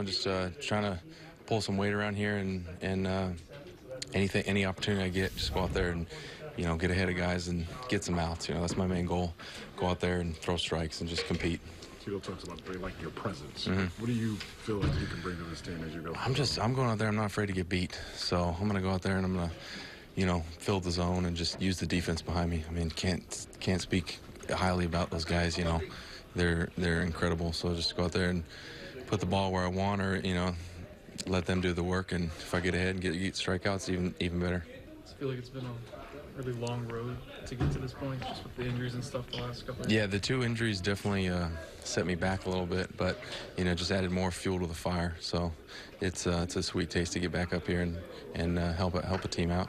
I'm just uh, trying to pull some weight around here and and uh, anything any opportunity I get, just go out there and you know get ahead of guys and get some outs. You know that's my main goal. Go out there and throw strikes and just compete. Tito talks about they like your presence. What do you feel like you can bring to this team as you go? I'm just I'm going out there. I'm not afraid to get beat. So I'm gonna go out there and I'm gonna you know fill the zone and just use the defense behind me. I mean can't can't speak highly about those guys. You know they're they're incredible. So just go out there and put the ball where I want, or you know let them do the work. And if I get ahead and get, get strikeouts, even even better. I feel like it's been a really long road to get to this point, just with the injuries and stuff the last couple of Yeah, the two injuries definitely uh, set me back a little bit, but you know, just added more fuel to the fire. So it's uh, it's a sweet taste to get back up here and and uh, help help a team out.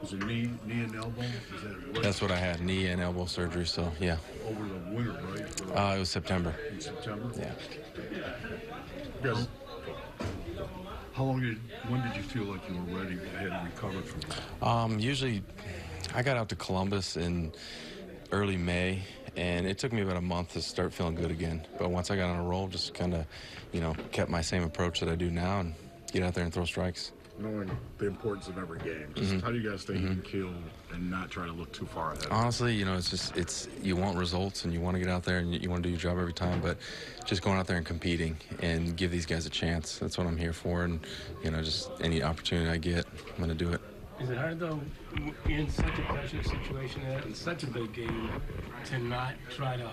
Was it knee, knee and elbow? Is that? That's what I had, knee and elbow surgery. So yeah, over the winter, right? The- uh, it was September. in September. Yeah. Guys, how long did? When did you feel like you were ready? Had recovered from that? Um, usually, I got out to Columbus in early May, and it took me about a month to start feeling good again. But once I got on a roll, just kind of, you know, kept my same approach that I do now and get out there and throw strikes. Knowing the importance of every game, just Mm-hmm. how do you guys stay even keel and not try to look too far ahead? Honestly, you know, it's just it's you want results and you want to get out there and you, you want to do your job every time, but just going out there and competing and give these guys a chance. That's what I'm here for, and you know, just any opportunity I get, I'm gonna do it. Is it hard though, in such a pressure situation, in such a big game, to not try to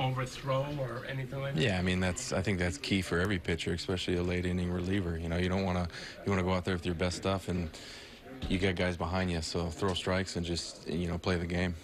overthrow or anything like that? Yeah, I mean that's I think that's key for every pitcher, especially a late inning reliever. You know, you don't want to you want to go out there with your best stuff, and you got guys behind you, so throw strikes and just you know play the game.